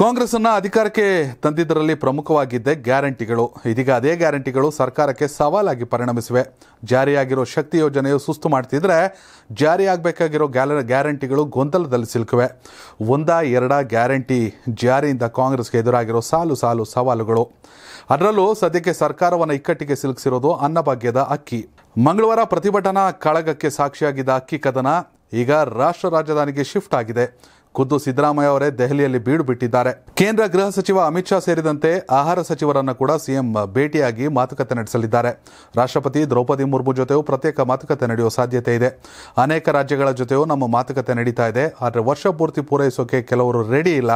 ಕಾಂಗ್ರೆಸ್ಸನ್ನ ಅಧಿಕಾರಕ್ಕೆ ತಂದಿದ್ದರಲ್ಲಿ ಪ್ರಮುಖವಾಗಿದ್ದೆ ಗ್ಯಾರಂಟಿಗಳು. ಇದೀಗ ಅದೇ ಗ್ಯಾರಂಟಿಗಳು ಸರ್ಕಾರಕ್ಕೆ ಸವಾಲಾಗಿ ಪರಿಣಮಿಸಿವೆ. ಜಾರಿಯಾಗಿರೋ ಶಕ್ತಿ ಯೋಜನೆಯು ಸುಸ್ತು ಮಾಡ್ತಿದ್ರೆ ಜಾರಿಯಾಗಬೇಕಾಗಿರೋ ಗ್ಯಾಲ, ಗ್ಯಾರಂಟಿಗಳು ಗೊಂದಲದಲ್ಲಿ ಸಿಲುಕಿವೆ. ಒಂದ ಎರಡ ಗ್ಯಾರಂಟಿ ಜಾರಿಯಿಂದ ಕಾಂಗ್ರೆಸ್ಗೆ ಎದುರಾಗಿರೋ ಸಾಲು ಸಾಲು ಸವಾಲುಗಳು. ಅದರಲ್ಲೂ ಸದ್ಯಕ್ಕೆ ಸರ್ಕಾರವನ್ನು ಇಕ್ಕಟ್ಟಿಗೆ ಸಿಲುಕಿಸಿರೋದು ಅನ್ನಭಾಗ್ಯದ ಅಕ್ಕಿ. ಮಂಗಳವಾರ ಪ್ರತಿಭಟನಾ ಕಳಗಕ್ಕೆ ಸಾಕ್ಷಿಯಾಗಿದ್ದ ಅಕ್ಕಿ ಕದನ ಈಗ ರಾಷ್ಟ್ರ ರಾಜಧಾನಿಗೆ ಶಿಫ್ಟ್ ಆಗಿದೆ. ಖುದ್ದು ಸಿದ್ದರಾಮಯ್ಯ ಅವರೇ ದೆಹಲಿಯಲ್ಲಿ ಬೀಡು ಬಿಟ್ಟಿದ್ದಾರೆ. ಕೇಂದ್ರ ಗೃಹ ಸಚಿವ ಅಮಿತ್ ಶಾ ಸೇರಿದಂತೆ ಆಹಾರ ಸಚಿವರನ್ನು ಕೂಡ ಸಿಎಂ ಭೇಟಿಯಾಗಿ ಮಾತುಕತೆ ನಡೆಸಲಿದ್ದಾರೆ. ರಾಷ್ಟ್ರಪತಿ ದ್ರೌಪದಿ ಮುರ್ಮು ಜೊತೆಯೂ ಪ್ರತ್ಯೇಕ ಮಾತುಕತೆ ನಡೆಯುವ ಸಾಧ್ಯತೆ ಇದೆ. ಅನೇಕ ರಾಜ್ಯಗಳ ಜೊತೆಯೂ ನಮ್ಮ ಮಾತುಕತೆ ನಡೀತಾ ಇದೆ. ಆದರೆ ವರ್ಷ ಪೂರ್ತಿ ಪೂರೈಸೋಕೆ ಕೆಲವರು ರೆಡಿ ಇಲ್ಲ.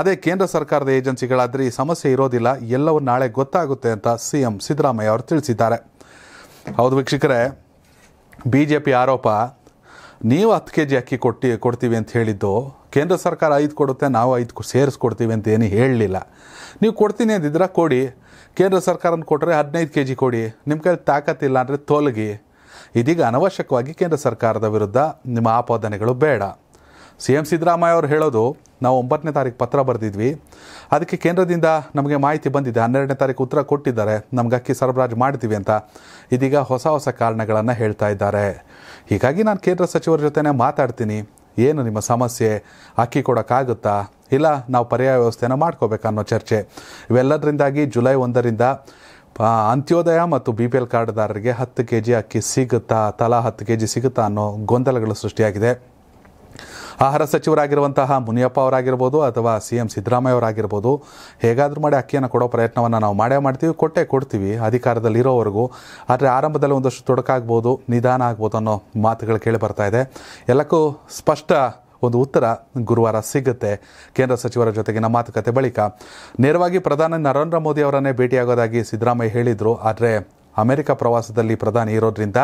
ಅದೇ ಕೇಂದ್ರ ಸರ್ಕಾರದ ಏಜೆನ್ಸಿಗಳಾದ್ರೆ ಈ ಸಮಸ್ಯೆ ಇರೋದಿಲ್ಲ. ಎಲ್ಲವೂ ನಾಳೆ ಗೊತ್ತಾಗುತ್ತೆ ಅಂತ ಸಿಎಂ ಸಿದ್ದರಾಮಯ್ಯ ಅವರು ತಿಳಿಸಿದ್ದಾರೆ. ಹೌದು ವೀಕ್ಷಕರೇ ಬಿ ಜೆ ಪಿ ಆರೋಪ ನೀವು ಹತ್ತು ಕೆ ಜಿ ಅಕ್ಕಿ ಕೊಟ್ಟು, ಕೊಡ್ತೀವಿ ಅಂತ ಹೇಳಿದ್ದು, ಕೇಂದ್ರ ಸರ್ಕಾರ ಐದು ಕೊಡುತ್ತೆ, ನಾವು ಐದು ಸೇರಿಸ್ಕೊಡ್ತೀವಿ ಅಂತ ಏನು ಹೇಳಲಿಲ್ಲ. ನೀವು ಕೊಡ್ತೀನಿ ಅಂದಿದ್ರೆ ಕೊಡಿ. ಕೇಂದ್ರ ಸರ್ಕಾರನ ಕೊಟ್ಟರೆ ಹದಿನೈದು ಕೆ ಜಿ ಕೊಡಿ. ನಿಮ್ಮ ಕೈಲಿ ತಾಕತ್ತಿಲ್ಲ ಅಂದರೆ ತೊಲಗಿ. ಇದೀಗ ಅನವಶ್ಯಕವಾಗಿ ಕೇಂದ್ರ ಸರ್ಕಾರದ ವಿರುದ್ಧ ನಿಮ್ಮ ಆಪಾದನೆಗಳು ಬೇಡ. ಸಿ ಎಂ ಸಿದ್ದರಾಮಯ್ಯ ಅವರು ಹೇಳೋದು ನಾವು ಒಂಬತ್ತನೇ ತಾರೀಕು ಪತ್ರ ಬರೆದಿದ್ವಿ. ಅದಕ್ಕೆ ಕೇಂದ್ರದಿಂದ ನಮಗೆ ಮಾಹಿತಿ ಬಂದಿದೆ. ಹನ್ನೆರಡನೇ ತಾರೀಕು ಉತ್ತರ ಕೊಟ್ಟಿದ್ದಾರೆ. ನಮ್ಗೆ ಅಕ್ಕಿ ಸರಬರಾಜು ಮಾಡ್ತೀವಿ ಅಂತ ಇದೀಗ ಹೊಸ ಹೊಸ ಕಾರಣಗಳನ್ನು ಹೇಳ್ತಾ ಇದ್ದಾರೆ. ಹೀಗಾಗಿ ನಾನು ಕೇಂದ್ರ ಸಚಿವರ ಜೊತೆನೇ ಮಾತಾಡ್ತೀನಿ. ಏನು ನಿಮ್ಮ ಸಮಸ್ಯೆ? ಅಕ್ಕಿ ಕೊಡೋಕ್ಕಾಗುತ್ತಾ? ಇಲ್ಲ ನಾವು ಪರ್ಯಾಯ ವ್ಯವಸ್ಥೆನ ಮಾಡ್ಕೋಬೇಕು ಅನ್ನೋ ಚರ್ಚೆ. ಇವೆಲ್ಲದರಿಂದಾಗಿ ಜುಲೈ ಒಂದರಿಂದ ಅಂತ್ಯೋದಯ ಮತ್ತು ಬಿ ಪಿ ಎಲ್ ಕಾರ್ಡ್ದಾರರಿಗೆ ಹತ್ತು ಕೆ ಜಿ ಅಕ್ಕಿ ಸಿಗುತ್ತಾ, ತಲಾ ಹತ್ತು ಕೆ ಜಿ ಸಿಗುತ್ತಾ ಅನ್ನೋ ಗೊಂದಲಗಳು ಸೃಷ್ಟಿಯಾಗಿದೆ. ಆಹಾರ ಸಚಿವರಾಗಿರುವಂತಹ ಮುನಿಯಪ್ಪ ಅವರಾಗಿರ್ಬೋದು ಅಥವಾ ಸಿ ಎಂ ಸಿದ್ದರಾಮಯ್ಯ ಅವರಾಗಿರ್ಬೋದು, ಹೇಗಾದರೂ ಮಾಡಿ ಅಕ್ಕಿಯನ್ನು ಕೊಡೋ ಪ್ರಯತ್ನವನ್ನು ನಾವು ಮಾಡೇ ಮಾಡ್ತೀವಿ, ಕೊಟ್ಟೆ ಕೊಡ್ತೀವಿ ಅಧಿಕಾರದಲ್ಲಿ ಇರೋವರೆಗೂ ಆದರೆ ಆರಂಭದಲ್ಲಿ ಒಂದಷ್ಟು ತೊಡಕಾಗ್ಬೋದು, ನಿಧಾನ ಆಗ್ಬೋದು ಅನ್ನೋ ಮಾತುಗಳು ಕೇಳಿ ಬರ್ತಾ ಇದೆ. ಎಲ್ಲಕ್ಕೂ ಸ್ಪಷ್ಟ ಒಂದು ಉತ್ತರ ಗುರುವಾರ ಸಿಗುತ್ತೆ ಕೇಂದ್ರ ಸಚಿವರ ಜೊತೆಗಿನ ಮಾತುಕತೆ ಬಳಿಕ. ನೇರವಾಗಿ ಪ್ರಧಾನಿ ನರೇಂದ್ರ ಮೋದಿ ಅವರನ್ನೇ ಭೇಟಿಯಾಗೋದಾಗಿ ಸಿದ್ದರಾಮಯ್ಯ ಹೇಳಿದರು, ಆದರೆ ಅಮೆರಿಕ ಪ್ರವಾಸದಲ್ಲಿ ಪ್ರಧಾನಿ ಇರೋದ್ರಿಂದ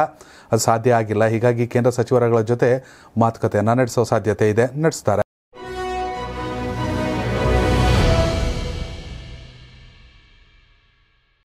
ಅದು ಸಾಧ್ಯ ಆಗಿಲ್ಲ. ಹೀಗಾಗಿ ಕೇಂದ್ರ ಸಚಿವರುಗಳ ಜೊತೆ ಮಾತುಕತೆಯನ್ನು ನಡೆಸೋ ಸಾಧ್ಯತೆ ಇದೆ. ನಡೆಸ್ತಾರೆ.